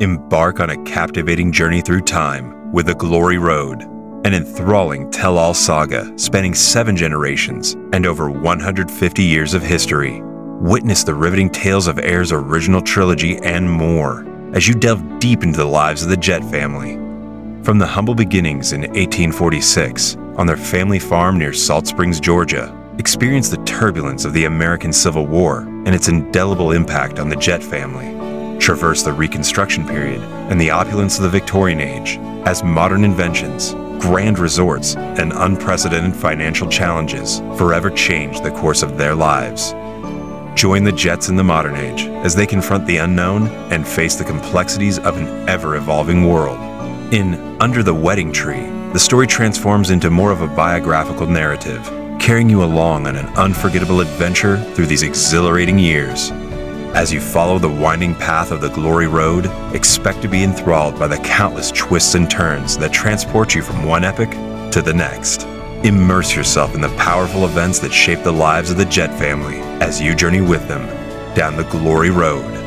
Embark on a captivating journey through time with The Glory Road, an enthralling tell all saga spanning seven generations and over 150 years of history. Witness the riveting tales of Ayres' original trilogy and more as you delve deep into the lives of the Jett family. From the humble beginnings in 1846 on their family farm near Salt Springs, Georgia, experience the turbulence of the American Civil War and its indelible impact on the Jett family traverse the Reconstruction period and the opulence of the Victorian Age as modern inventions, grand resorts, and unprecedented financial challenges forever change the course of their lives. Join the Jetts in the modern age as they confront the unknown and face the complexities of an ever evolving world. In Under the Wedding Tree, the story transforms into more of a biographical narrative, carrying you along on an unforgettable adventure through these exhilarating years. As you follow the winding path of the Glory Road, expect to be enthralled by the countless twists and turns that transport you from one epic to the next. Immerse yourself in the powerful events that shape the lives of the Jett family as you journey with them down the Glory Road.